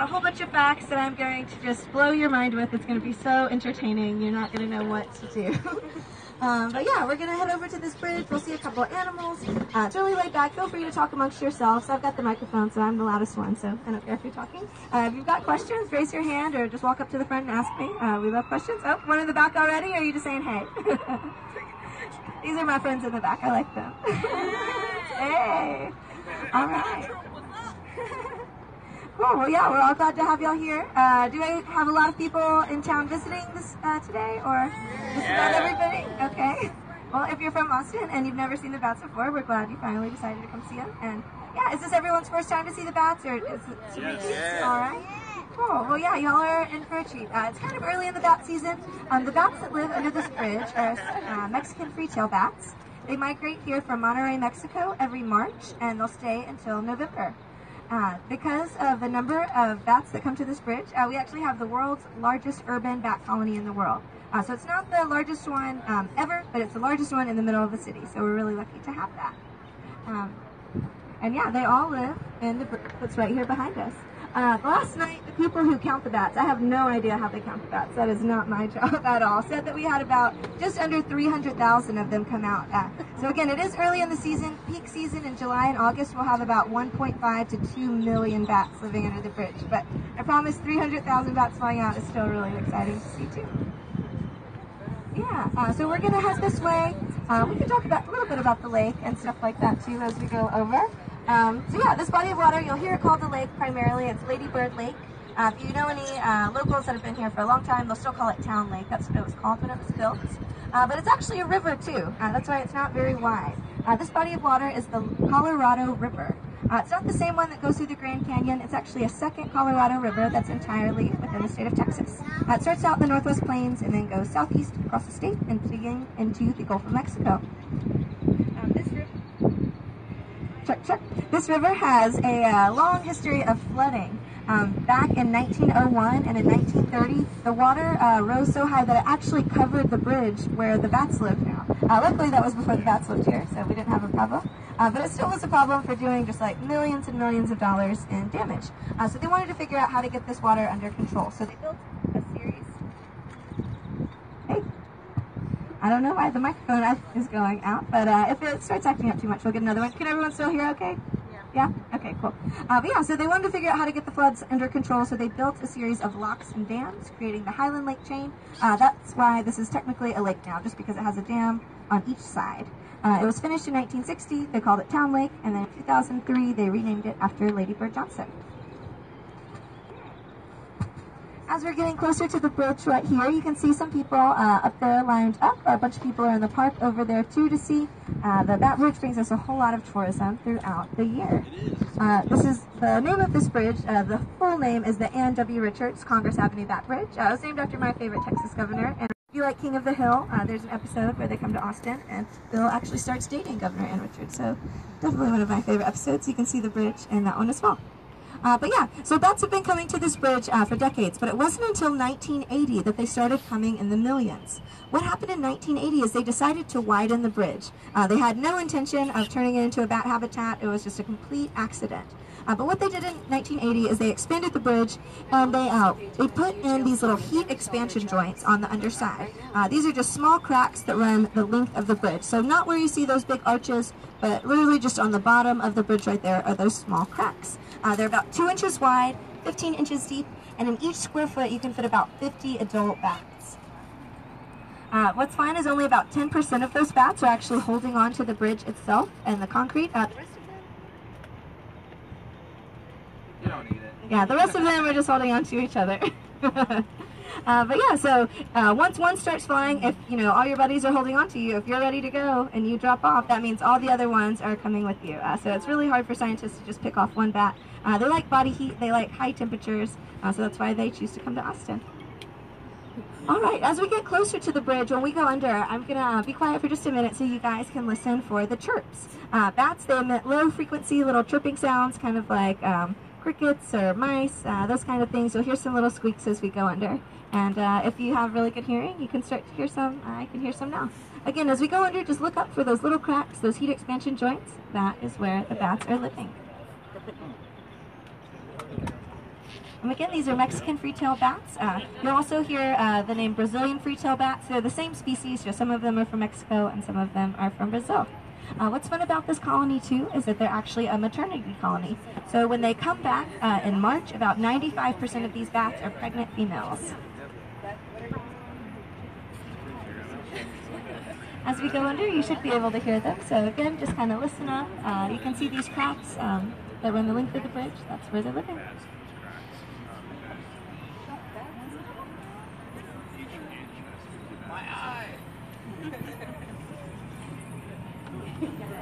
a whole bunch of facts that I'm going to just blow your mind with. It's going to be so entertaining. You're not going to know what to do. um, but yeah, we're going to head over to this bridge. We'll see a couple of animals. Uh, it's really laid back. Feel free to talk amongst yourselves. I've got the microphone, so I'm the loudest one, so I don't care if you're talking. Uh, if you've got questions, raise your hand or just walk up to the front and ask me. Uh, we love questions. Oh, one in the back already? Or are you just saying hey? These are my friends in the back. I like them. hey. All right. Cool. Well, yeah, we're all glad to have y'all here. Uh, do I have a lot of people in town visiting this uh, today, or just about everybody? Okay. Well, if you're from Austin and you've never seen the bats before, we're glad you finally decided to come see them. And yeah, is this everyone's first time to see the bats, or is it? Yes. All right. Cool. Well, yeah, y'all are in for a treat. Uh, it's kind of early in the bat season. Um, the bats that live under this bridge are uh, Mexican free-tail bats. They migrate here from Monterrey, Mexico every March, and they'll stay until November. Uh, because of the number of bats that come to this bridge, uh, we actually have the world's largest urban bat colony in the world. Uh, so it's not the largest one um, ever, but it's the largest one in the middle of the city. So we're really lucky to have that. Um, and yeah, they all live in the that's right here behind us. Uh, last night, the people who count the bats, I have no idea how they count the bats. That is not my job at all. Said that we had about just under 300,000 of them come out. Uh, so again, it is early in the season. Peak season in July and August, we'll have about 1.5 to 2 million bats living under the bridge. But I promise 300,000 bats flying out is still really exciting to see too. Yeah, uh, so we're going to head this way. Uh, we can talk about a little bit about the lake and stuff like that too as we go over. Um, so yeah, this body of water, you'll hear it called the lake primarily. It's Lady Bird Lake. Uh, if you know any uh, locals that have been here for a long time, they'll still call it Town Lake. That's what it was called when it was built. Uh, but it's actually a river too. Uh, that's why it's not very wide. Uh, this body of water is the Colorado River. Uh, it's not the same one that goes through the Grand Canyon. It's actually a second Colorado River that's entirely within the state of Texas. It starts out in the Northwest Plains and then goes southeast across the state and fleeing into the Gulf of Mexico. This river check, check. This river has a uh, long history of flooding. Um, back in 1901 and in 1930, the water uh, rose so high that it actually covered the bridge where the bats live now. Uh, luckily, that was before the bats lived here, so we didn't have a problem. Uh, but it still was a problem for doing just like millions and millions of dollars in damage. Uh, so they wanted to figure out how to get this water under control. So they built a series. Hey. I don't know why the microphone is going out, but uh, if it starts acting up too much, we'll get another one. Can everyone still hear okay? Yeah? Okay, cool. Uh, but yeah, so they wanted to figure out how to get the floods under control, so they built a series of locks and dams, creating the Highland Lake chain. Uh, that's why this is technically a lake now, just because it has a dam on each side. Uh, it was finished in 1960, they called it Town Lake, and then in 2003 they renamed it after Lady Bird Johnson. As we're getting closer to the bridge right here, you can see some people uh, up there lined up. A bunch of people are in the park over there too to see. Uh, the Bat Bridge brings us a whole lot of tourism throughout the year. Uh, this is the name of this bridge. Uh, the full name is the Ann W. Richards Congress Avenue Bat Bridge. Uh, it was named after my favorite Texas governor. And if you like King of the Hill, uh, there's an episode where they come to Austin and Bill actually starts dating Governor Ann Richards. So definitely one of my favorite episodes. You can see the bridge in that one as well. Uh, but yeah, so bats have been coming to this bridge uh, for decades, but it wasn't until 1980 that they started coming in the millions. What happened in 1980 is they decided to widen the bridge. Uh, they had no intention of turning it into a bat habitat. It was just a complete accident. Uh, but what they did in 1980 is they expanded the bridge and they uh, they put in these little heat expansion joints on the underside. Uh, these are just small cracks that run the length of the bridge. So not where you see those big arches, but literally just on the bottom of the bridge right there are those small cracks. Uh, they're about two inches wide, 15 inches deep, and in each square foot you can fit about 50 adult bats. Uh, what's fine is only about 10% of those bats are actually holding on to the bridge itself and the concrete. Uh, the rest of them You don't need it. yeah, the rest of them are just holding on to each other. uh, but yeah, so uh, once one starts flying, if you know all your buddies are holding on to you, if you're ready to go and you drop off, that means all the other ones are coming with you. Uh, so it's really hard for scientists to just pick off one bat. Uh, they like body heat, they like high temperatures, uh, so that's why they choose to come to Austin. All right, as we get closer to the bridge, when we go under, I'm gonna uh, be quiet for just a minute so you guys can listen for the chirps. Bats, they emit low frequency little chirping sounds, kind of like um, crickets or mice, uh, those kind of things. You'll hear some little squeaks as we go under. And uh, if you have really good hearing, you can start to hear some. I can hear some now. Again, as we go under, just look up for those little cracks, those heat expansion joints. That is where the bats are living. And again, these are Mexican free-tailed bats. Uh, you'll also hear uh, the name Brazilian free-tailed bats. They're the same species, just some of them are from Mexico and some of them are from Brazil. Uh, what's fun about this colony too is that they're actually a maternity colony. So when they come back uh, in March, about 95% of these bats are pregnant females. As we go under, you should be able to hear them. So again, just kind of listen up. Uh, you can see these cracks um, that run the length of the bridge. That's where they're living.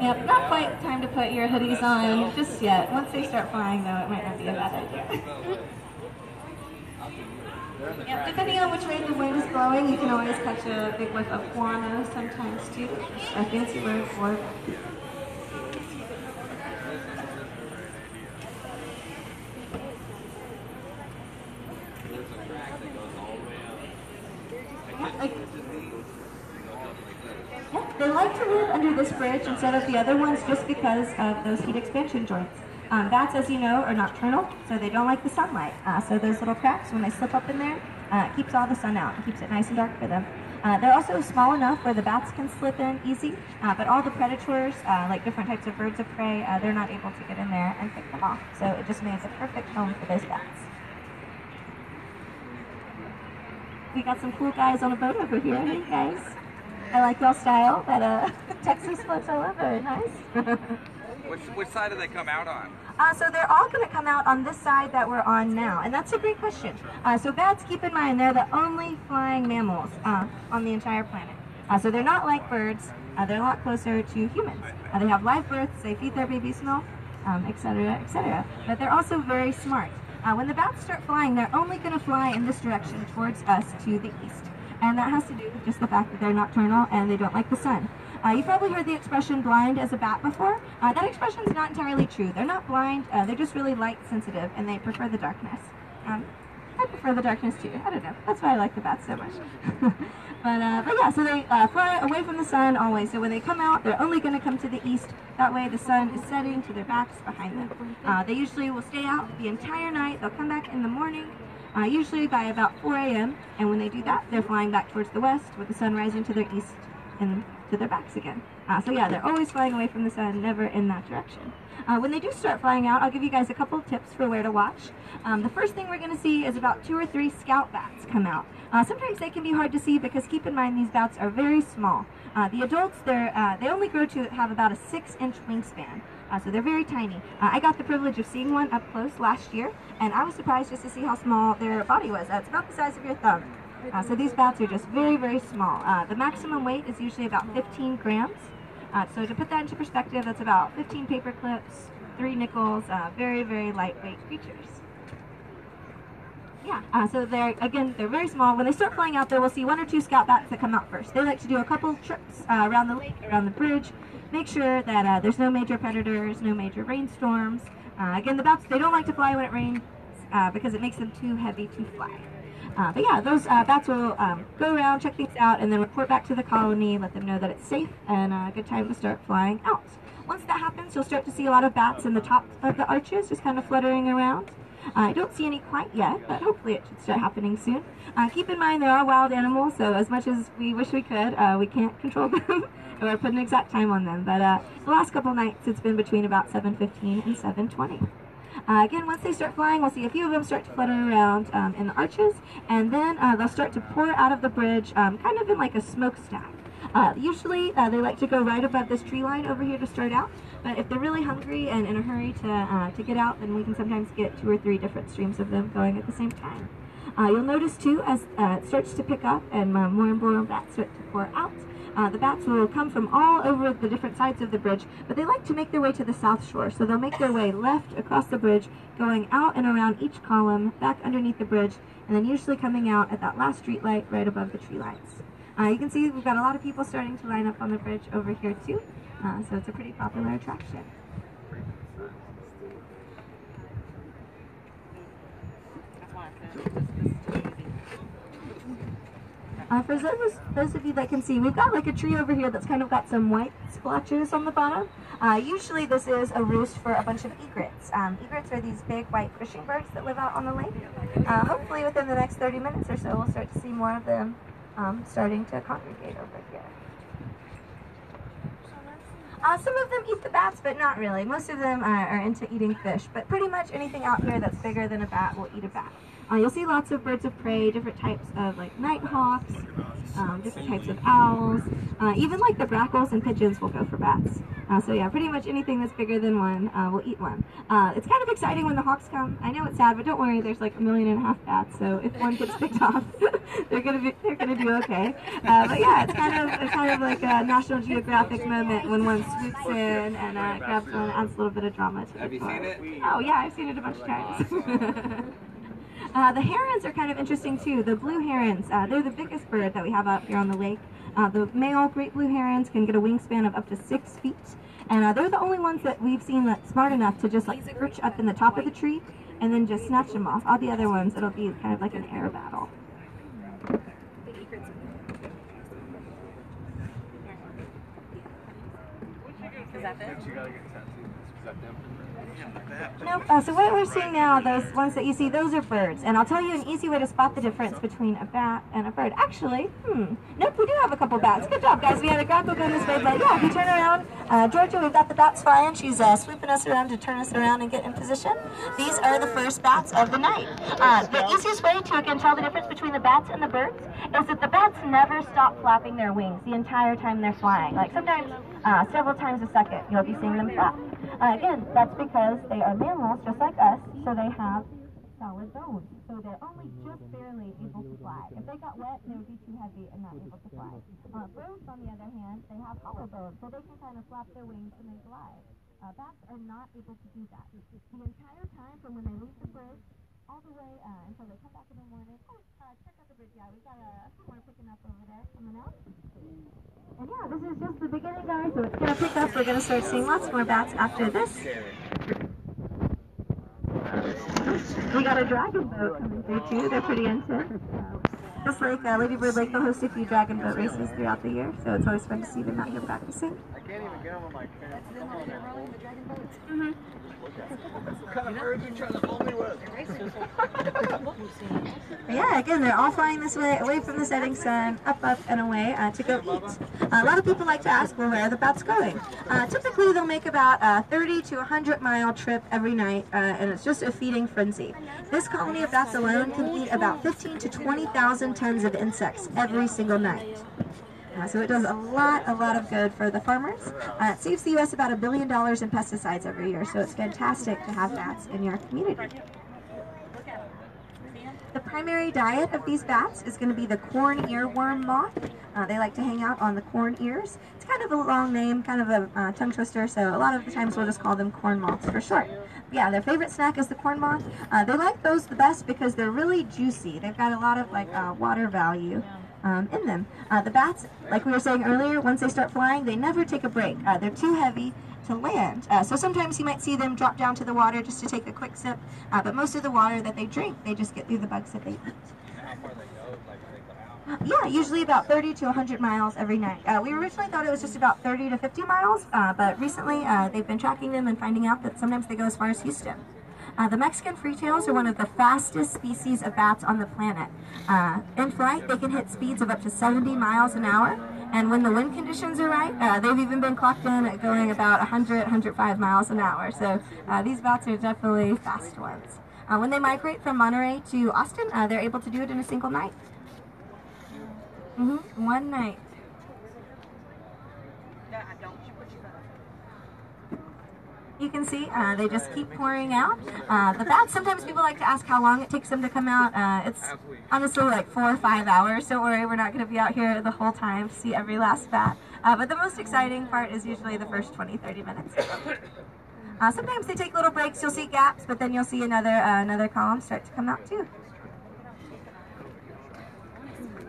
Yep, not quite time to put your hoodies on just yet. Once they start flying, though, it might not be a bad idea. Yep, depending on which way the wind is blowing, you can always catch a big whiff of guano sometimes too. A fancy word for it. Yeah, like, yeah, they like to live under this bridge instead of the other ones just because of those heat expansion joints. Um, bats, as you know, are nocturnal, so they don't like the sunlight. Uh, so those little cracks, when they slip up in there, uh, keeps all the sun out and keeps it nice and dark for them. Uh, they're also small enough where the bats can slip in easy, uh, but all the predators, uh, like different types of birds of prey, uh, they're not able to get in there and pick them off. So it just makes a perfect home for those bats. We got some cool guys on a boat over here, hey guys. I like y'all style, that uh, Texas floats all over, nice. Which, which side do they come out on? Uh, so they're all going to come out on this side that we're on now, and that's a great question. Uh, so bats, keep in mind, they're the only flying mammals uh, on the entire planet. Uh, so they're not like birds. Uh, they're a lot closer to humans. Uh, they have live births. They feed their babies milk, um, etc., etc. But they're also very smart. when the bats start flying, they're only going to fly in this direction towards us to the east, and that has to do with just the fact that they're nocturnal and they don't like the sun. Uh, you've probably heard the expression blind as a bat before. Uh, that expression is not entirely true. They're not blind, uh, they're just really light sensitive and they prefer the darkness. Um, I prefer the darkness too. I don't know. That's why I like the bats so much. but, uh, but yeah, so they uh, fly away from the sun always. So when they come out, they're only going to come to the east. That way the sun is setting to their backs behind them. Uh, they usually will stay out the entire night. They'll come back in the morning. Uh, usually by about 4 a.m. And when they do that, they're flying back towards the west with the sun rising to their east and to their backs again. Uh, so yeah, they're always flying away from the sun, never in that direction. Uh, when they do start flying out, I'll give you guys a couple tips for where to watch. Um, the first thing we're going to see is about two or three scout bats come out. Uh, sometimes they can be hard to see because keep in mind these bats are very small. Uh, the adults, they're, uh, they only grow to have about a six inch wingspan. Uh, so they're very tiny. Uh, I got the privilege of seeing one up close last year, and I was surprised just to see how small their body was. it's about the size of your thumb. Uh, so these bats are just very, very small. Uh, the maximum weight is usually about 15 grams. So to put that into perspective, that's about 15 paper clips, three nickels, very, very lightweight creatures. Yeah, uh, so they're, again, they're very small. When they start flying out there, we'll see one or two scout bats that come out first. They like to do a couple trips uh, around the lake, around the bridge, make sure that there's no major predators, no major rainstorms. again, the bats, they don't like to fly when it rains because it makes them too heavy to fly. Uh, but yeah, those uh, bats will um, go around, check things out, and then report back to the colony, let them know that it's safe and a good time to start flying out. Once that happens, you'll start to see a lot of bats in the top of the arches, just kind of fluttering around. I don't see any quite yet, but hopefully it should start happening soon. Uh, keep in mind, there are wild animals, so as much as we wish we could, uh, we can't control them or put an exact time on them. But uh, the last couple nights, it's been between about 7.15 and 7.20. Uh, again, once they start flying, we'll see a few of them start to flutter around um, in the arches, and then uh, they'll start to pour out of the bridge, um, kind of in like a smokestack. Uh, usually, uh, they like to go right above this tree line over here to start out, but if they're really hungry and in a hurry to, uh, to get out, then we can sometimes get two or three different streams of them going at the same time. Uh, you'll notice too, as it starts to pick up and more and more bats start to pour out, uh, the bats will come from all over the different sides of the bridge, but they like to make their way to the south shore. So they'll make their way left across the bridge, going out and around each column, back underneath the bridge, and then usually coming out at that last street light right above the tree lines. Uh, you can see we've got a lot of people starting to line up on the bridge over here too, uh, so it's a pretty popular attraction. Uh, for those, those of you that can see, we've got like a tree over here that's kind of got some white splotches on the bottom. Uh, usually this is a roost for a bunch of egrets. Um, egrets are these big white fishing birds that live out on the lake. Uh, hopefully within the next 30 minutes or so we'll start to see more of them um, starting to congregate over here. Uh, some of them eat the bats, but not really. Most of them are, are into eating fish, but pretty much anything out here that's bigger than a bat will eat a bat. Uh, you'll see lots of birds of prey, different types of like nighthawks, um, different types of owls, uh, even like the grackles and pigeons will go for bats. Uh, so yeah, pretty much anything that's bigger than one uh, will eat one. Uh, it's kind of exciting when the hawks come. I know it's sad, but don't worry, there's like a million and a half bats, so if one gets picked off, they're gonna be they're gonna do okay. Uh, but yeah, it's kind of it's kind of like a National Geographic moment when one swoops in and uh, grabs one, adds a little bit of drama to the Have the you seen it? Oh yeah, I've seen it a bunch of times. Uh, the herons are kind of interesting too. The blue herons, uh, they're the biggest bird that we have out here on the lake. Uh, the male great blue herons can get a wingspan of up to six feet, and uh, they're the only ones that we've seen that's smart enough to just like perch up in the top of the tree and then just snatch them off. All the other ones, it'll be kind of like an air battle. Is that it? Nope. Uh, so what we're seeing now, those ones that you see, those are birds. And I'll tell you an easy way to spot the difference between a bat and a bird. Actually, hmm. Nope, we do have a couple bats. Good job, guys. We had a grackle going this way, but yeah, if you turn around, uh, Georgia, we've got the bats flying. She's uh, swooping us around to turn us around and get in position. These are the first bats of the night. Uh, the easiest way to, again, tell the difference between the bats and the birds is that the bats never stop flapping their wings the entire time they're flying. Like sometimes, uh, several times a second, you'll be seeing them flap. Uh, again, that's because they are mammals just like us, so they have solid bones. So they're only just barely able to fly. If they got wet, they would be too heavy and not able to fly. Uh, birds, on the other hand, they have hollow bones, so they can kind of flap their wings when they glide. Uh, bats are not able to do that. The entire time from when they leave the bridge all the way uh, until they come back in the morning. Oh, uh, check out the bridge. Yeah, we got a someone picking up over there coming out. And yeah, this is just the beginning, guys. So it's gonna pick up. We're gonna start seeing lots more bats after this. We got a dragon boat coming through too. They're pretty intense. Just like uh, Lady Bird Lake, will host a few dragon boat races throughout the year, so it's always fun to see them out here practicing. I can't even get them on my camera. That's them out there rowing the dragon boats. Mm-hmm. What kind of birds you trying to me with? Yeah, again, they're all flying this way, away from the setting sun, up, up, and away uh, to go eat. a lot of people like to ask, well, where are the bats going? Uh, typically, they'll make about a 30 to 100 mile trip every night, uh, and it's just a feeding frenzy. This colony of bats alone can eat about 15 to 20,000 tons of insects every single night. Uh, so it does a lot, a lot of good for the farmers. Uh, it saves the U.S. about a billion dollars in pesticides every year, so it's fantastic to have bats in your community. The primary diet of these bats is going to be the corn earworm moth. Uh, they like to hang out on the corn ears. It's kind of a long name, kind of a uh, tongue twister, so a lot of the times we'll just call them corn moths for short. Yeah, their favorite snack is the corn moth. Uh, they like those the best because they're really juicy. They've got a lot of like uh, water value um, in them. Uh, the bats, like we were saying earlier, once they start flying, they never take a break. Uh, they're too heavy to land. Uh, so sometimes you might see them drop down to the water just to take a quick sip, uh, but most of the water that they drink, they just get through the bugs that they eat. Yeah, usually about 30 to 100 miles every night. Uh, we originally thought it was just about 30 to 50 miles, uh, but recently uh, they've been tracking them and finding out that sometimes they go as far as Houston. Uh, the Mexican freetails are one of the fastest species of bats on the planet. Uh, in flight, they can hit speeds of up to 70 miles an hour, and when the wind conditions are right, uh, they've even been clocked in at going about 100, 105 miles an hour. So uh, these bats are definitely fast ones. Uh, when they migrate from Monterrey to Austin, uh, they're able to do it in a single night. Mm-hmm. One night. You can see uh, they just keep pouring out. Uh, the bats, sometimes people like to ask how long it takes them to come out. Uh, it's honestly like four or five hours. Don't worry, we're not going to be out here the whole time to see every last bat. Uh, but the most exciting part is usually the first 20, 30 minutes. Uh, sometimes they take little breaks. You'll see gaps, but then you'll see another uh, another column start to come out too.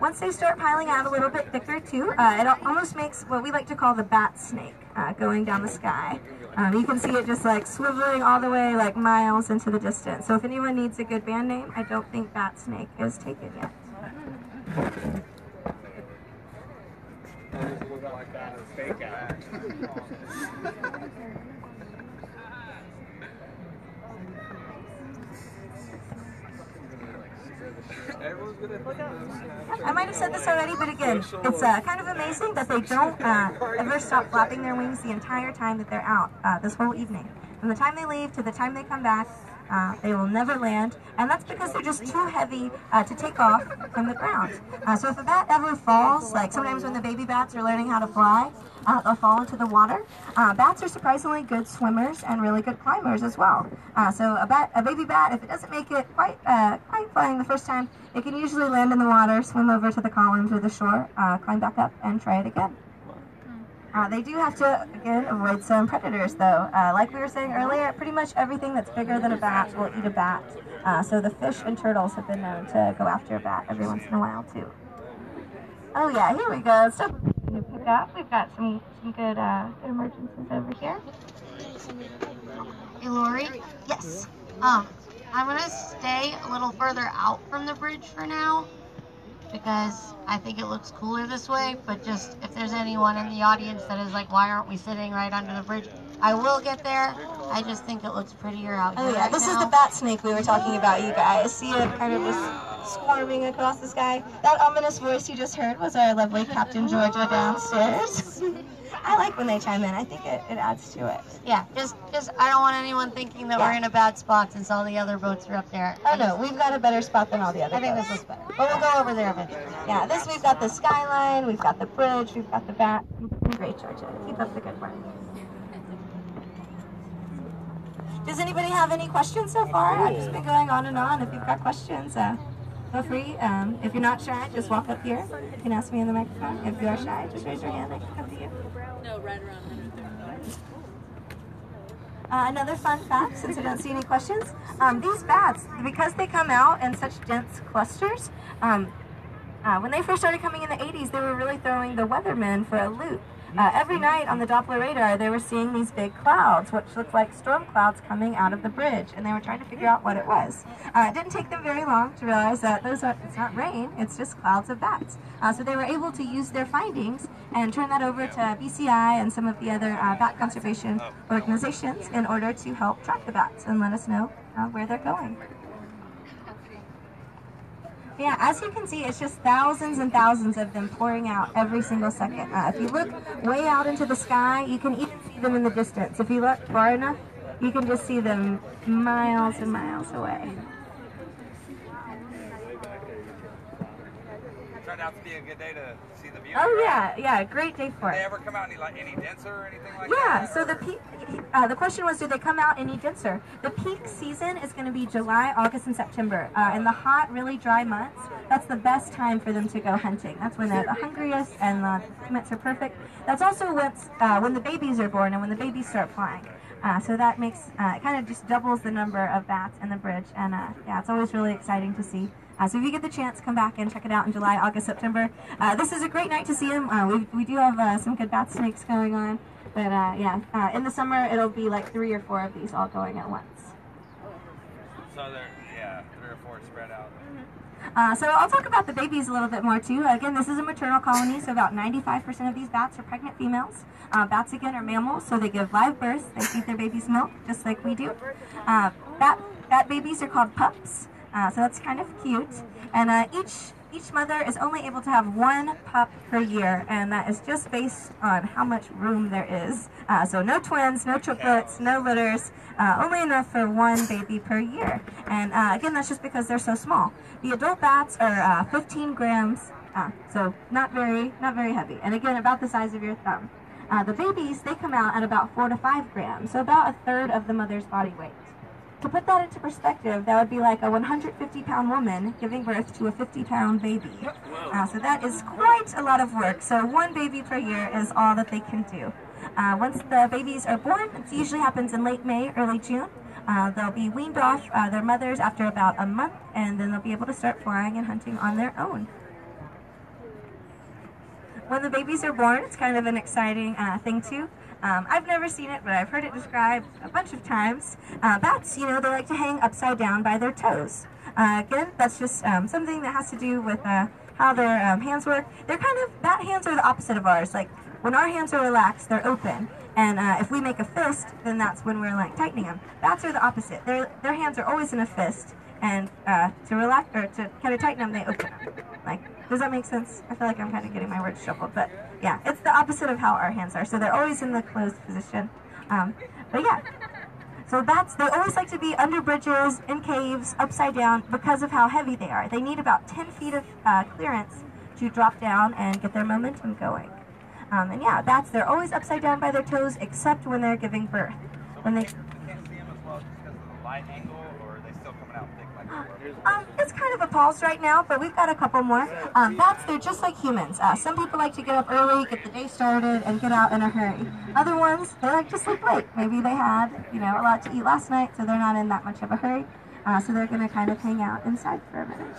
Once they start piling out a little bit thicker too, it almost makes what we like to call the bat snake uh, going down the sky. Um, you can see it just like swiveling all the way like miles into the distance. So if anyone needs a good band name, I don't think Bat Snake is taken yet. I might have said this already, but again, it's uh, kind of amazing that they don't uh, ever stop flapping their wings the entire time that they're out uh, this whole evening. From the time they leave to the time they come back, uh, they will never land, and that's because they're just too heavy uh, to take off from the ground. Uh, so if a bat ever falls, like sometimes when the baby bats are learning how to fly, uh, they'll fall into the water. Uh, bats are surprisingly good swimmers and really good climbers as well. So a bat, a baby bat, if it doesn't make it quite quite flying the first time, it can usually land in the water, swim over to the columns or the shore, climb back up, and try it again. Uh, they do have to, again, avoid some predators, though. Uh, like we were saying earlier, pretty much everything that's bigger than a bat will eat a bat. Uh, so the fish and turtles have been known to go after a bat every once in a while, too. Oh, yeah, here we go. Stuff to pick up. We've got some, some good, uh, good emergencies over here. Hey, Lori. Yes. Um, I'm gonna stay a little further out from the bridge for now because I think it looks cooler this way. But just if there's anyone in the audience that is like, why aren't we sitting right under the bridge? I will get there. I just think it looks prettier out oh, here. Oh, yeah, right this is the bat snake we were talking about, you guys. See it kind of just swarming across the sky? That ominous voice you just heard was our lovely Captain Georgia downstairs. I like when they chime in. I think it, it adds to it. Yeah, just just I don't want anyone thinking that we're in a bad spot since all the other boats are up there. Oh no, we've got a better spot than all the other I think boats. this is better, but we'll go over there eventually. Yeah, this we've got the skyline, we've got the bridge, we've got the bat. Great, Georgia. Keep up the good work. Does anybody have any questions so far? I've just been going on and on. If you've got questions, uh, feel free. Um, if you're not shy, just walk up here. You can ask me in the microphone. If you are shy, just raise your hand. I can come to you. No, right around 130. Uh, another fun fact, since I don't see any questions, um, these bats, because they come out in such dense clusters, um, uh, when they first started coming in the 80s, they were really throwing the weathermen for a loop. Uh, every night on the Doppler radar, they were seeing these big clouds, which looked like storm clouds coming out of the bridge, and they were trying to figure out what it was. Uh, it didn't take them very long to realize that those are it's not rain; it's just clouds of bats. Uh, so they were able to use their findings and turn that over to BCI and some of the other uh, bat conservation organizations in order to help track the bats and let us know uh, where they're going. Yeah, as you can see, it's just thousands and thousands of them pouring out every single second. Uh, if you look way out into the sky, you can even see them in the distance. If you look far enough, you can just see them miles and miles away. Turned out to be a good day to Oh right? yeah, yeah, great day for Did they it. ever come out any like any denser or anything like Yeah, that? so the peak, uh, the question was, do they come out any denser? The peak season is going to be July, August, and September. Uh, in the hot, really dry months, that's the best time for them to go hunting. That's when they're the hungriest and the climates are perfect. That's also what's, uh, when the babies are born and when the babies start flying. Uh, so that makes, uh, it kind of just doubles the number of bats in the bridge. And uh, yeah, it's always really exciting to see. Uh, so if you get the chance, come back and check it out in July, August, September. Uh, this is a great night to see them. Uh, we, we do have uh, some good bat snakes going on. But uh, yeah, uh, in the summer it'll be like three or four of these all going at once. So they're yeah, three or four spread out. Uh, so I'll talk about the babies a little bit more too. Again, this is a maternal colony, so about 95% of these bats are pregnant females. Uh, bats again are mammals, so they give live births. They feed their babies milk, just like we do. Uh, bat bat babies are called pups, uh, so that's kind of cute. And uh, each each mother is only able to have one pup per year, and that is just based on how much room there is. Uh, so no twins, no triplets, no litters, uh, only enough for one baby per year. And uh, again, that's just because they're so small. The adult bats are uh, 15 grams, uh, so not very, not very heavy. And again, about the size of your thumb. Uh, the babies, they come out at about four to five grams, so about a third of the mother's body weight. To put that into perspective, that would be like a 150 pound woman giving birth to a 50 pound baby. Uh, so that is quite a lot of work. So one baby per year is all that they can do. Uh, once the babies are born, it usually happens in late May, early June. Uh, they'll be weaned off uh, their mothers after about a month, and then they'll be able to start flying and hunting on their own. When the babies are born, it's kind of an exciting uh, thing too. Um, I've never seen it, but I've heard it described a bunch of times. Uh, bats, you know, they like to hang upside down by their toes. Uh, again, that's just um, something that has to do with uh, how their um, hands work. They're kind of bat hands are the opposite of ours. Like when our hands are relaxed, they're open. And uh, if we make a fist, then that's when we're like tightening them. Bats are the opposite. Their their hands are always in a fist, and uh, to relax or to kind of tighten them, they open them. Like, does that make sense? I feel like I'm kind of getting my words shuffled, but yeah, it's the opposite of how our hands are. So they're always in the closed position. Um, but yeah, so that's they always like to be under bridges, in caves, upside down because of how heavy they are. They need about 10 feet of uh, clearance to drop down and get their momentum going. Um, and yeah, bats they're always upside down by their toes except when they're giving birth. When they can't see them as well just because of the light angle, or are they still coming out thick like they were? Um, it's kind of a pause right now, but we've got a couple more. Um, bats, they're just like humans. Uh, some people like to get up early, get the day started, and get out in a hurry. Other ones, they like to sleep late. Maybe they had, you know, a lot to eat last night, so they're not in that much of a hurry. Uh, so they're going to kind of hang out inside for a minute.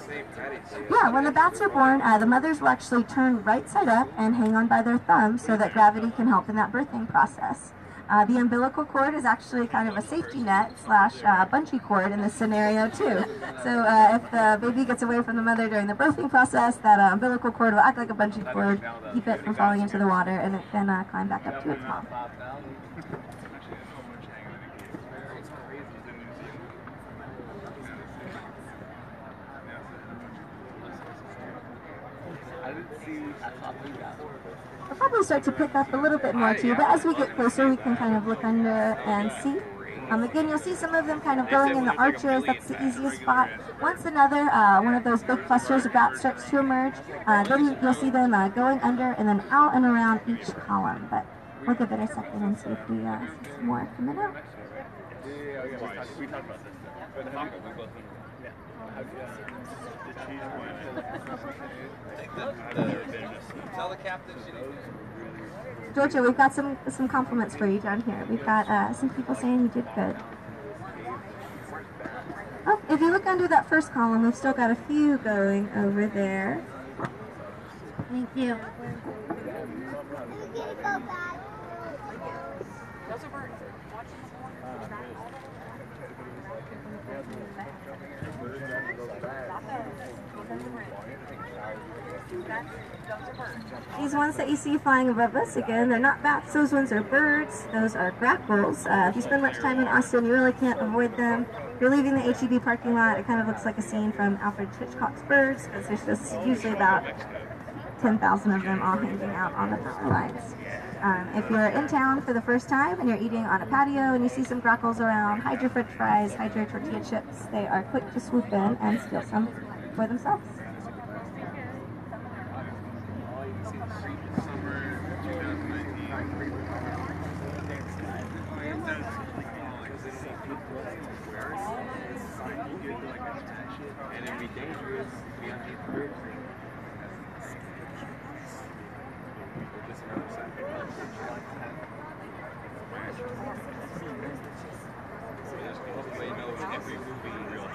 Yeah, when the bats are born, uh, the mothers will actually turn right side up and hang on by their thumbs so that gravity can help in that birthing process. Uh, the umbilical cord is actually kind of a safety net slash uh, bungee cord in this scenario too. So uh, if the baby gets away from the mother during the birthing process, that uh, umbilical cord will act like a bungee cord, keep it from falling into the water, and it can uh, climb back up to its mom. I didn't see. Probably start to pick up a little bit more too, but as we get closer, we can kind of look under and see. Um, again, you'll see some of them kind of going in the arches. That's the easiest spot. Once another, uh, one of those big clusters of bats starts to emerge, uh, then you'll see them uh, going under and then out and around each column. But we'll give it a second and see if we uh, see some more coming out. Yeah, Georgia, we've got some some compliments for you down here. We've got uh, some people saying you did good. Oh, if you look under that first column, we've still got a few going over there. Thank you. These ones that you see flying above us, again, they're not bats. Those ones are birds. Those are grackles. Uh, if you spend much time in Austin, you really can't avoid them. If you're leaving the HEB parking lot, it kind of looks like a scene from Alfred Hitchcock's Birds, because there's just usually about 10,000 of them all hanging out on the power lines. Um, if you're in town for the first time and you're eating on a patio and you see some grackles around, hide your french fries, hide your tortilla chips. They are quick to swoop in and steal some for themselves. And it'd be dangerous to be underneath the bridge. Just another side. Hopefully, you know every movie real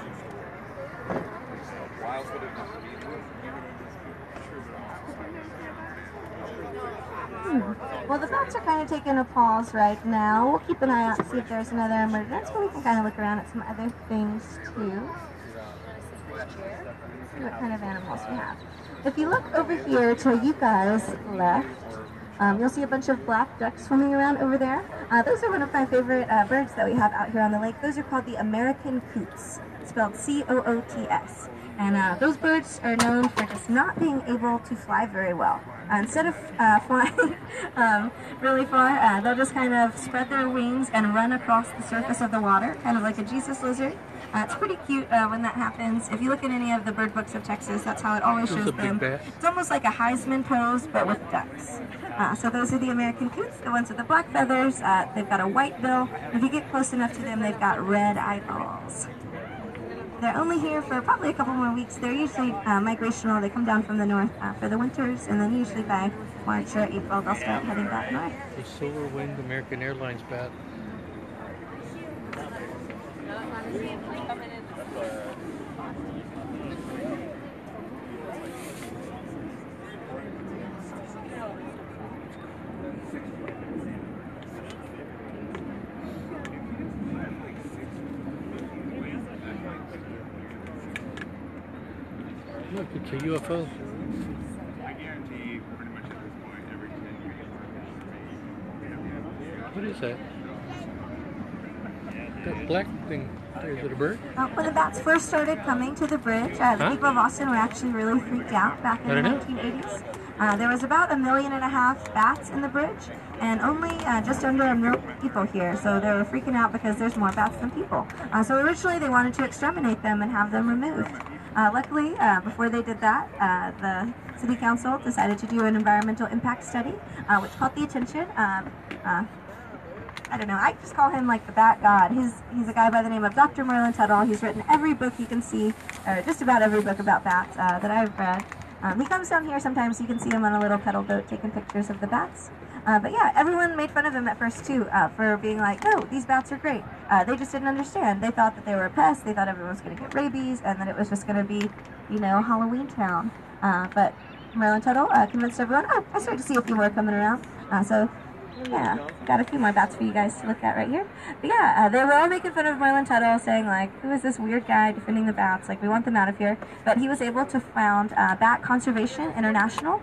Wild footage is Well, the bats are kind of pause right now. We'll keep an eye out and see if there's another emergence, but we can kind of look around at some other things too. See what kind of animals we have. If you look over here to you guys left, um, you'll see a bunch of black ducks swimming around over there. Uh, those are one of my favorite uh, birds that we have out here on the lake. Those are called the American coots, spelled C-O-O-T-S. And uh, those birds are known for just not being able to fly very well. Uh, instead of uh, flying um, really far, uh, they'll just kind of spread their wings and run across the surface of the water, kind of like a Jesus lizard. Uh, it's pretty cute uh, when that happens. If you look in any of the bird books of Texas, that's how it always shows them. It's almost like a Heisman pose, but with ducks. Uh, so those are the American coots, the ones with the black feathers. Uh, they've got a white bill. If you get close enough to them, they've got red eyeballs. They're only here for probably a couple more weeks. They're usually uh, migrational. They come down from the north uh, for the winters, and then usually by March or April, they'll start heading back north. The Silver Winged American Airlines bat. Look, it's a UFO. I guarantee pretty much at this point, every 10 years, What is that? That black thing. Is it a bird? Uh, when the bats first started coming to the bridge, uh, the Huh? people of Austin were actually really freaked out back in the 1980s. Uh, there was about a million and a half bats in the bridge, and only uh, just under a million people here. So they were freaking out because there's more bats than people. Uh, so originally they wanted to exterminate them and have them removed. Uh, luckily, uh, before they did that, uh, the city council decided to do an environmental impact study, uh, which caught the attention. Um, uh, I don't know. I just call him like the Bat God. He's he's a guy by the name of Dr. Merlin Tuttle. He's written every book you can see, or just about every book about bats uh, that I've read. Um, he comes down here sometimes. You can see him on a little pedal boat taking pictures of the bats. Uh, but yeah, everyone made fun of him at first too uh, for being like, no, these bats are great. Uh, they just didn't understand. They thought that they were a pest. They thought everyone was going to get rabies, and that it was just going to be, you know, Halloween town. Uh, but Merlin Tuttle uh, convinced everyone. Oh, I started to see a few more coming around. Uh, so yeah, got a few more bats for you guys to look at right here. But yeah, uh, they were all making fun of Merlin Tuttle, saying like, "Who is this weird guy defending the bats? Like, we want them out of here." But he was able to found uh, Bat Conservation International,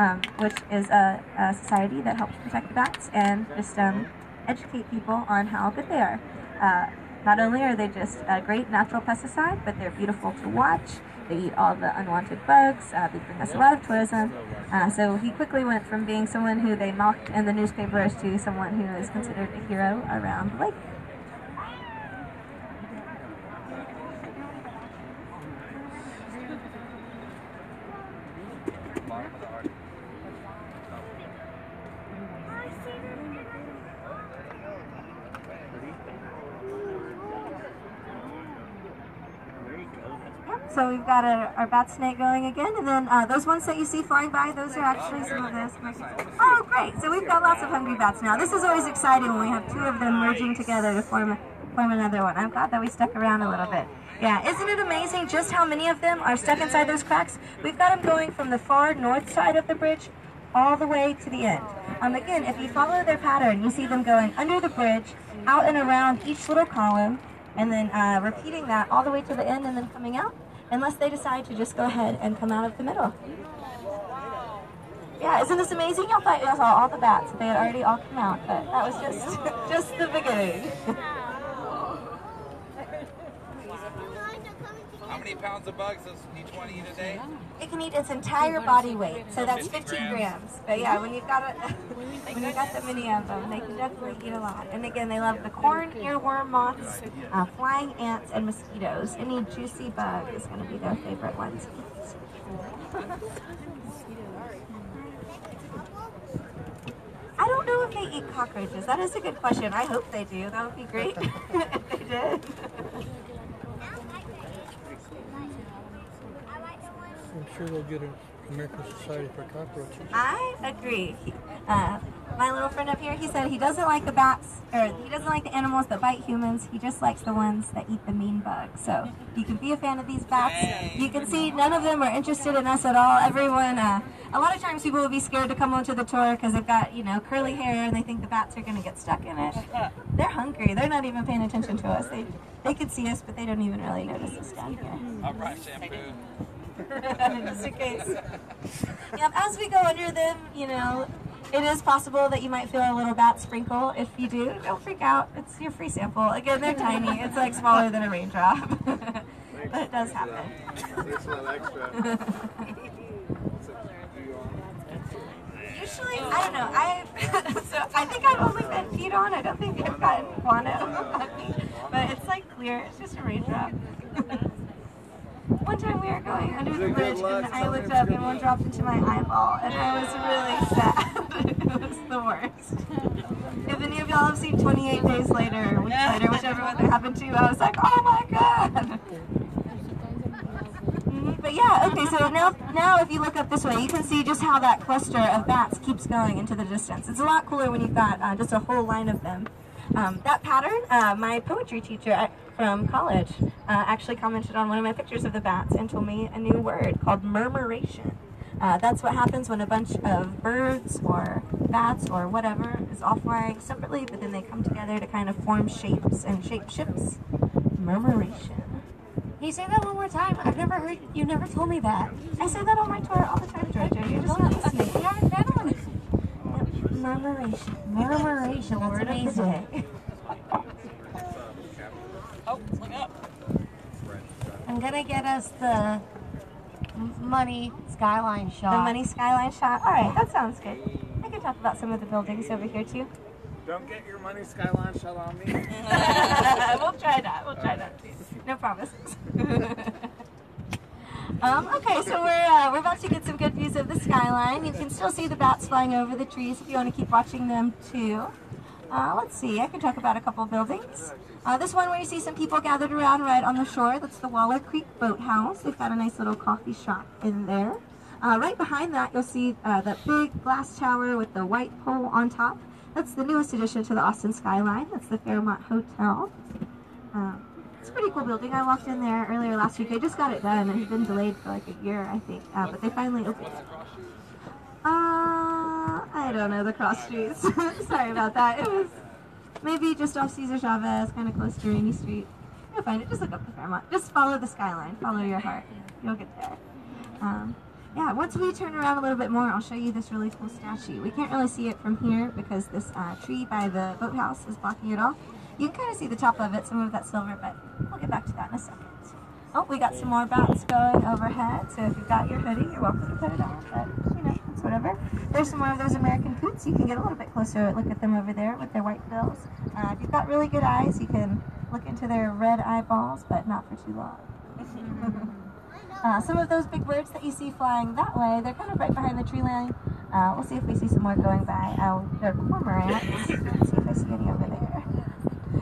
um, which is a, a society that helps protect the bats and just um, educate people on how good they are. Uh, not only are they just a great natural pesticide, but they're beautiful to watch. They eat all the unwanted bugs. Uh, they bring us a lot of tourism. Uh, so he quickly went from being someone who they mocked in the newspapers to someone who is considered a hero around the lake. Bottom of the article. Yep, So we've got our, our bat snake going again, and then uh, those ones that you see flying by, those are actually some of snakes. Oh, great! So we've got lots of hungry bats now. This is always exciting when we have two of them merging together to form form another one. I'm glad that we stuck around a little bit. Yeah, isn't it amazing just how many of them are stuck inside those cracks? We've got them going from the far north side of the bridge all the way to the end. Um, again, if you follow their pattern, you see them going under the bridge, out and around each little column, and then uh, repeating that all the way to the end and then coming out, unless they decide to just go ahead and come out of the middle. Yeah, isn't this amazing? Y'all thought y'all saw all the bats. They had already all come out, but that was just just the beginning. many pounds of bugs does each one eat a day? It can eat its entire body weight, so that's 15 grams. But yeah, when you've got a, when you've got that many of them, they can definitely eat a lot. And again, they love the corn earworm moths, uh, flying ants, and mosquitoes. Any juicy bug is going to be their favorite one to eat. I don't know if they eat cockroaches. That is a good question. I hope they do. That would be great if they did. I'm sure they'll get an American Society for Cockroaches. I agree. Uh, my little friend up here, he said he doesn't like the bats, or he doesn't like the animals that bite humans. He just likes the ones that eat the mean bugs. So you can be a fan of these bats. You can see none of them are interested in us at all. Everyone, uh, a lot of times people will be scared to come onto the tour because they've got, you know, curly hair and they think the bats are going to get stuck in it. They're hungry. They're not even paying attention to us. They, they can see us, but they don't even really notice us down here. I brought shampoo. just in case. Yep, as we go under them, you know, it is possible that you might feel a little bat sprinkle. If you do, don't freak out. It's your free sample. Again, they're tiny. It's like smaller than a raindrop. but it does happen. Usually, I don't know. I so I think I've only been peed on. I don't think I've gotten guano on me. But it's like clear. It's just a raindrop. Time we were going under the bridge and I looked up and one dropped into my eyeball and I was really sad. it was the worst. If any of y'all have seen 28 Days Later Weeks Later, whichever one that happened to, you, I was like, oh my god. Mhm, But yeah, okay, so now, now if you look up this way, you can see just how that cluster of bats keeps going into the distance. It's a lot cooler when you've got uh, just a whole line of them. Um, that pattern, uh, my poetry teacher at, from college uh, actually commented on one of my pictures of the bats and told me a new word called murmuration. Uh, that's what happens when a bunch of birds or bats or whatever is all flying separately, but then they come together to kind of form shapes and shape ships. Murmuration. Can you say that one more time? I've never heard. You never told me that. I say that on my tour all the time, Georgia. You're just not listening. You haven't been on. Murmuration. Murmuration. Word of the day. Oh, look up. I'm gonna get us the money skyline shot. The money skyline shot. All right, that sounds good. I can talk about some of the buildings over here too. Don't get your money skyline shut on me. we'll try that. We'll try that. No promises. um, okay, so we're uh, we're about to get some good views of the skyline. You can still see the bats flying over the trees if you want to keep watching them too. Uh, let's see. I can talk about a couple buildings. Uh, this one where you see some people gathered around right on the shore. That's the Waller Creek Boathouse. They've got a nice little coffee shop in there. Uh, right behind that, you'll see uh, that big glass tower with the white pole on top. That's the newest addition to the Austin skyline. That's the Fairmont Hotel. Um, it's a pretty cool building. I walked in there earlier last week. I just got it done. It's been delayed for like a year, I think. Uh, but they finally opened it. Uh, I don't know the cross streets. Sorry about that. It was maybe just off Cesar Chavez, kind of close to Rainey Street. You'll find it. Just look up the Fairmont. Just follow the skyline. Follow your heart. You'll get there. Um, yeah, once we turn around a little bit more, I'll show you this really cool statue. We can't really see it from here because this uh, tree by the boathouse is blocking it off. You can kind of see the top of it, some of that silver, but we'll get back to that in a second. Oh, we got some more bats going overhead, so if you've got your hoodie, you're welcome to put it on, but, you know, it's whatever. There's some more of those American coots. You can get a little bit closer look at them over there with their white bills. Uh, if you've got really good eyes, you can look into their red eyeballs, but not for too long. Uh, some of those big birds that you see flying that way, they're kind of right behind the tree line. Uh, we'll see if we see some more going by. Oh, they're cormorants. Let's see if I see any over there.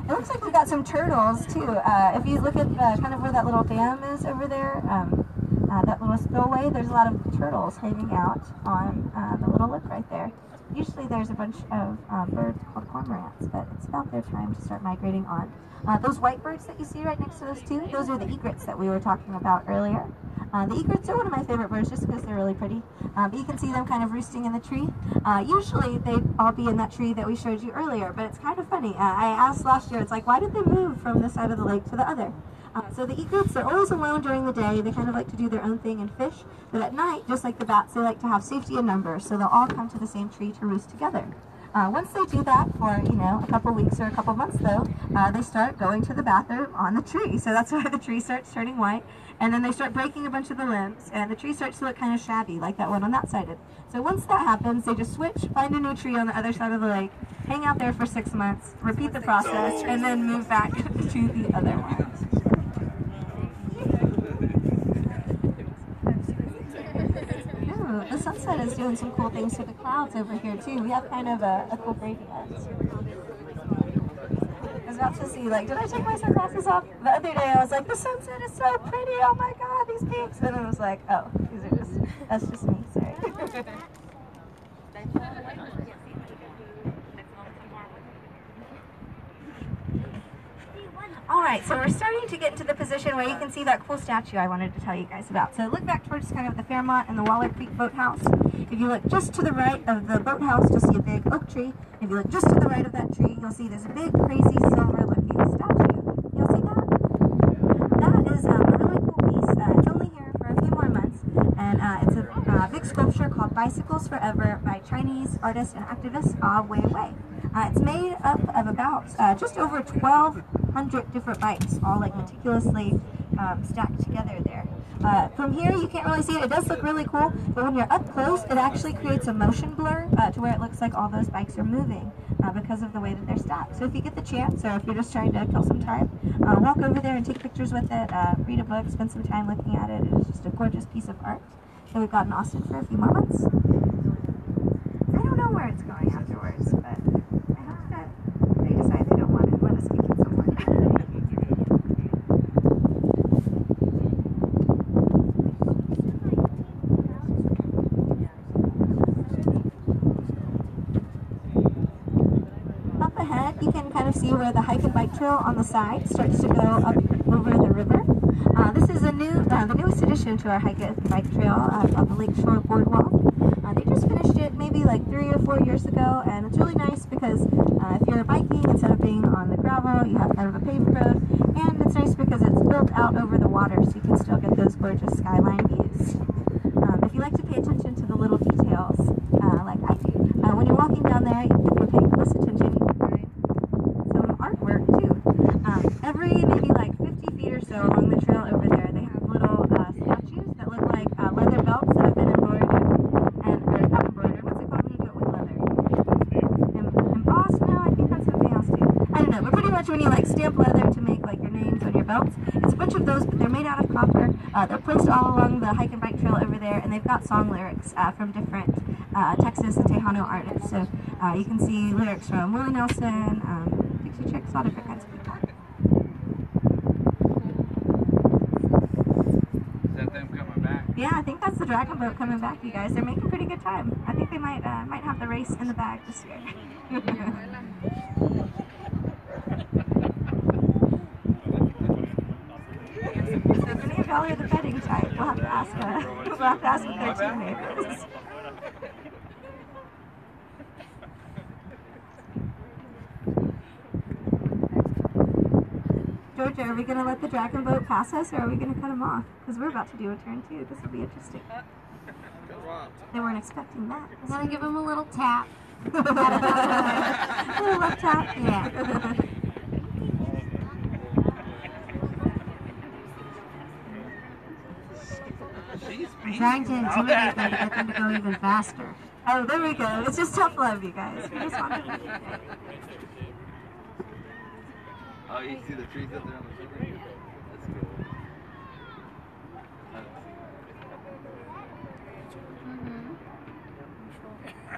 It looks like we've got some turtles too. Uh, if you look at uh, kind of where that little dam is over there, um, uh, that little spillway, there's a lot of turtles hanging out on uh, the little lip right there. Usually there's a bunch of uh, birds called cormorants, but it's about their time to start migrating on. Uh, those white birds that you see right next to those two, those are the egrets that we were talking about earlier. Uh, the egrets are one of my favorite birds just because they're really pretty. Uh, but you can see them kind of roosting in the tree. Uh, usually they'd all be in that tree that we showed you earlier, but it's kind of funny. Uh, I asked last year, it's like, why did they move from this side of the lake to the other? Uh, so the egrets are always alone during the day. They kind of like to do their own thing and fish. But at night, just like the bats, they like to have safety in numbers. So they'll all come to the same tree to roost together. Uh, once they do that for, you know, a couple weeks or a couple months though, uh, they start going to the bathroom on the tree. So that's why the tree starts turning white. And then they start breaking a bunch of the limbs and the tree starts to look kind of shabby like that one on that side did. So once that happens, they just switch, find a new tree on the other side of the lake, hang out there for six months, repeat the process, and then move back to the other one. Ooh, the sunset is doing some cool things to the clouds over here too. We have kind of a, a cool gradient. I was about to see, like, did I take my sunglasses off? The other day I was like, the sunset is so pretty, oh my god, these peaks. And then I was like, oh, these are just, that's just me, sorry. All right, so we're starting to get into the position where you can see that cool statue I wanted to tell you guys about. So look back towards kind of the Fairmont and the Waller Creek Boathouse. If you look just to the right of the boathouse, you'll see a big oak tree. If you look just to the right of that tree, you'll see this big, crazy, silver-looking statue. You'll see that? That is um, a really cool piece. Uh, it's only here for a few more months, and uh, it's a uh, big sculpture called Bicycles Forever by Chinese artist and activist Ah Weiwei. Uh, it's made up of about uh, just over 1,200 different bikes, all like meticulously um, stacked together there. Uh, from here, you can't really see it. It does look really cool, but when you're up close, it actually creates a motion blur uh, to where it looks like all those bikes are moving uh, because of the way that they're stacked. So if you get the chance, or if you're just trying to kill some time, uh, walk over there and take pictures with it, uh, read a book, spend some time looking at it. It's just a gorgeous piece of art that we've got in Austin for a few moments. I don't know where it's going afterwards, but I hope that they decide they don't want to let us keep it somewhere. Up ahead, you can kind of see where the hike and bike trail on the side starts to go up over the river. Uh, this is a new, uh, the newest addition to our hike and bike trail uh, on the Lakeshore Boardwalk. Uh, they just finished it maybe like three or four years ago, and it's really nice because uh, if you're biking, instead of being on the gravel, you have kind of a paved road, and it's nice because it's built out over the water, so you can still get those gorgeous skyline views. Um, if you like to pay attention to the little details, uh, like I do, uh, when you're walking down there, especially when you like stamp leather to make like your names on your belts. It's a bunch of those, but they're made out of copper. Uh, they're placed all along the hike and bike trail over there, and they've got song lyrics uh, from different uh, Texas and Tejano artists. So uh, you can see lyrics from Willie Nelson, um, Dixie Chicks, all different kinds of people. Is that them coming back? Yeah, I think that's the dragon boat coming back, you guys. They're making pretty good time. I think they might uh, might have the race in the bag this year. so of y'all are the betting type, we'll have to ask. Uh, we'll have to ask if they're team neighbors. Georgia, are we gonna let the dragon boat pass us, or are we gonna cut him off? Because we're about to do a turn too. This will be interesting. They weren't expecting that. I'm gonna give him a little tap. a little left tap. Yeah. trying to intimidate them to get them to go even faster. Oh, there we go. It's just tough love, you guys. We just want to Oh, you see the trees up there on the shoulder? That's cool.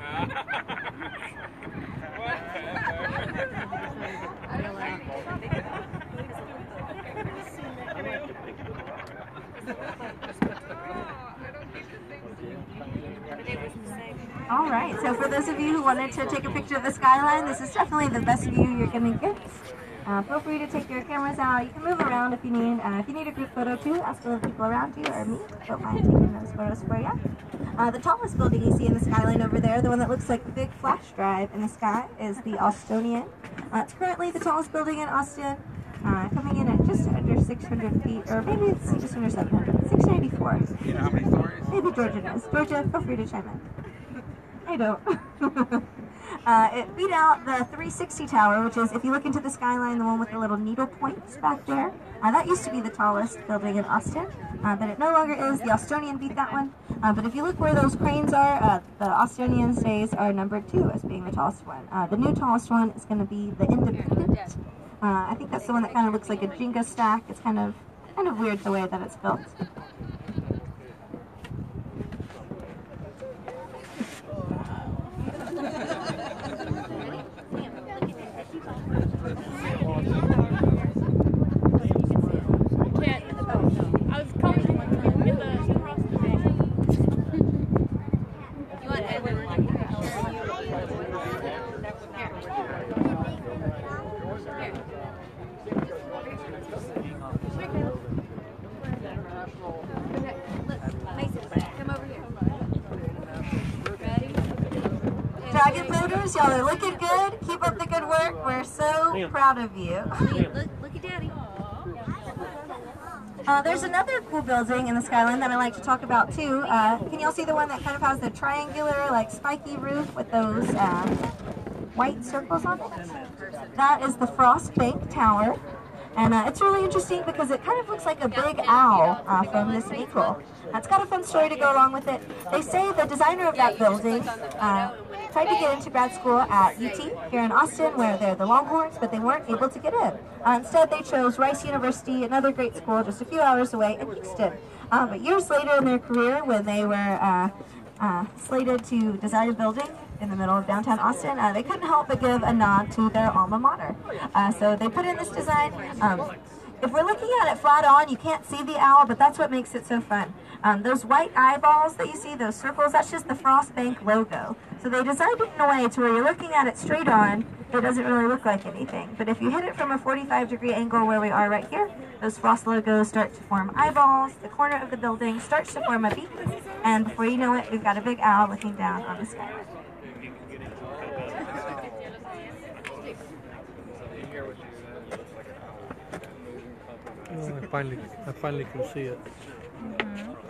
I don't see All right. So for those of you who wanted to take a picture of the skyline, this is definitely the best view you're going to get. Uh, feel free to take your cameras out. You can move around if you need. Uh, if you need a group photo too, ask the people around you or me. Don't mind taking those photos for you. Uh, the tallest building you see in the skyline over there, the one that looks like a big flash drive in the sky, is the Austonian. Uh, it's currently the tallest building in Austin, uh, coming in at just under 600 feet, or maybe it's just under 700. 694. Maybe Georgia knows. Georgia, feel free to chime in. I don't. uh, it beat out the 360 tower, which is, if you look into the skyline, the one with the little needle points back there. Uh, that used to be the tallest building in Austin, uh, but it no longer is. The Austonian beat that one. Uh, but if you look where those cranes are, uh, the Austonian stays are numbered two as being the tallest one. Uh, the new tallest one is going to be the Independent. I think that's the one that kind of looks like a Jenga stack. It's kind of kind of weird the way that it's built. Can't. I was calling you like to get the across the bay. You want Edwin? Come over here. Ready? Dragon Boaters, y'all are looking good. Keep up the good work. We're so proud of you. Look, look at Daddy. Uh, there's another cool building in the skyline that I like to talk about too. Uh, can y'all see the one that kind of has the triangular, like spiky roof with those uh, white circles on it? That is the Frost Bank Tower. And uh, it's really interesting because it kind of looks like a big owl uh, from this vehicle. That's got a fun story to go along with it. They say the designer of that building uh, tried to get into grad school at UT here in Austin, where they're the Longhorns, but they weren't able to get in. Uh, instead, they chose Rice University, another great school just a few hours away in Houston. Uh, but years later in their career, when they were uh, uh, slated to design a building in the middle of downtown Austin, uh, they couldn't help but give a nod to their alma mater. So they put in this design. Um, if we're looking at it flat on, you can't see the owl, but that's what makes it so fun. Um, those white eyeballs that you see, those circles, that's just the Frost Bank logo. So they designed it in a way to where you're looking at it straight on, it doesn't really look like anything. But if you hit it from a 45 degree angle where we are right here, those Frost logos start to form eyeballs, the corner of the building starts to form a beak, and before you know it, we've got a big owl looking down on the sky. Oh, I finally, I finally can see it. Mm-hmm.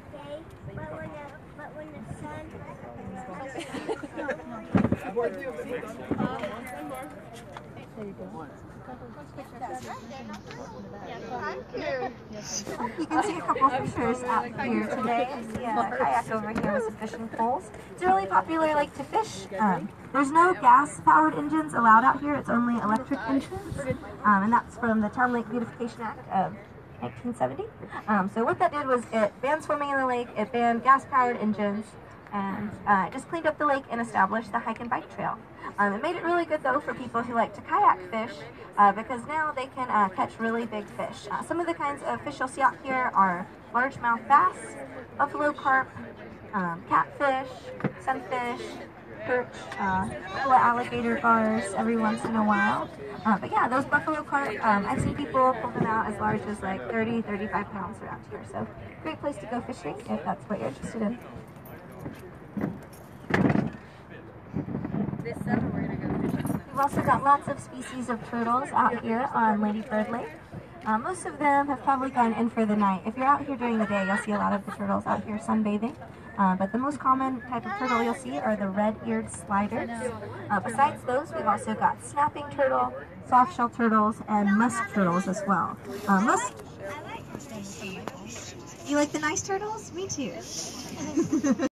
You can see a couple of fishers out here today. I see a kayak over here with some fishing poles. It's really popular like to fish. Um, there's no gas-powered engines allowed out here. It's only electric engines, um, and that's from the Town Lake Beautification Act of 1970. Um, so what that did was it banned swimming in the lake. It banned gas-powered engines, and uh, it just cleaned up the lake and established the hike and bike trail. Um, it made it really good though for people who like to kayak fish uh, because now they can uh, catch really big fish. Uh, some of the kinds of fish you'll see out here are largemouth bass, buffalo carp, um, catfish, sunfish, perch, uh, alligator gars every once in a while. Uh, but yeah, those buffalo carp, um, I've seen people pull them out as large as like 30, 35 pounds around here. So great place to go fishing if that's what you're interested in. This summer we're gonna go fishing. We've also got lots of species of turtles out here on Lady Bird Lake. Uh, most of them have probably gone in for the night. If you're out here during the day, you'll see a lot of the turtles out here sunbathing. Uh, but the most common type of turtle you'll see are the red-eared sliders. Uh, besides those, we've also got snapping turtle, soft-shell turtles, and musk turtles as well. Uh, musk. You like the nice turtles? Me too.